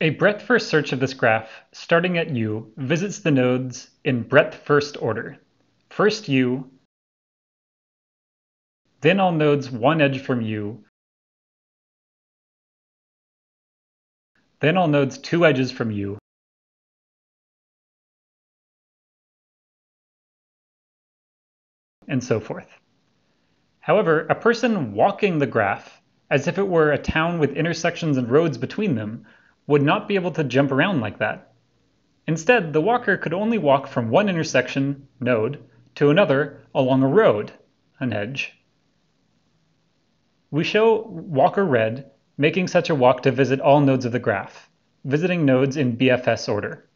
A breadth-first search of this graph, starting at U, visits the nodes in breadth-first order. First U, then all nodes one edge from U, then all nodes two edges from U, and so forth. However, a person walking the graph, as if it were a town with intersections and roads between them, would not be able to jump around like that. Instead, the walker could only walk from one intersection, node, to another along a road, an edge. We show walker red making such a walk to visit all nodes of the graph, visiting nodes in BFS order.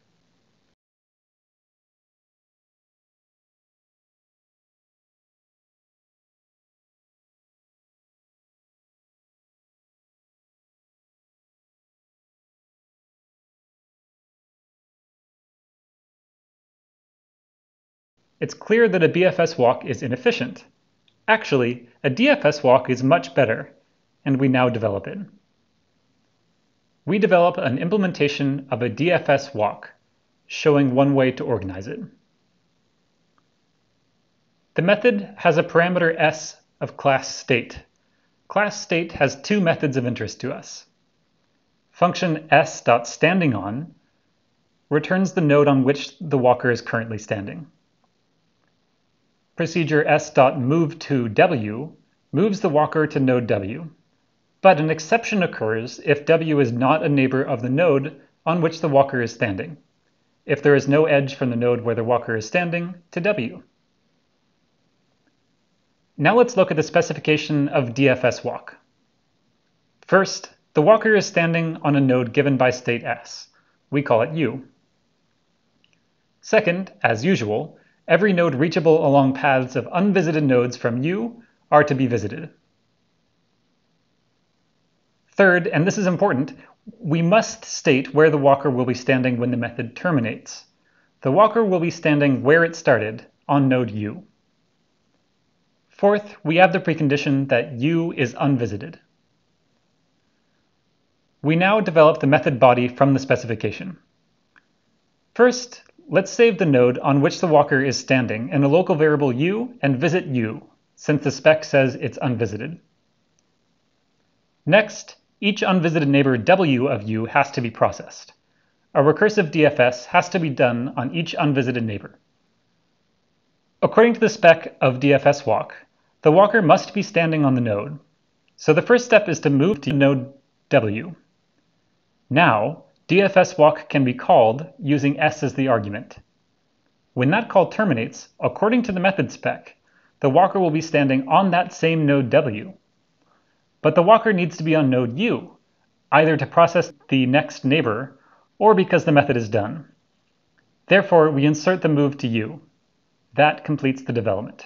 It's clear that a BFS walk is inefficient. Actually, a DFS walk is much better, and we now develop it. We develop an implementation of a DFS walk, showing one way to organize it. The method has a parameter s of class state. Class state has two methods of interest to us. Function s.standingOn returns the node on which the walker is currently standing procedure s.move to w moves the walker to node w. But an exception occurs if w is not a neighbor of the node on which the walker is standing, if there is no edge from the node where the walker is standing to w. Now let's look at the specification of DFS walk. First, the walker is standing on a node given by state s. We call it u. Second, as usual, Every node reachable along paths of unvisited nodes from U are to be visited. Third, and this is important, we must state where the walker will be standing when the method terminates. The walker will be standing where it started, on node U. Fourth, we have the precondition that U is unvisited. We now develop the method body from the specification. First, Let's save the node on which the walker is standing in a local variable u and visit u, since the spec says it's unvisited. Next, each unvisited neighbor w of u has to be processed. A recursive DFS has to be done on each unvisited neighbor. According to the spec of DFS walk, the walker must be standing on the node. So the first step is to move to node w. Now, DFS walk can be called using s as the argument. When that call terminates, according to the method spec, the walker will be standing on that same node w. But the walker needs to be on node u, either to process the next neighbor or because the method is done. Therefore, we insert the move to u. That completes the development.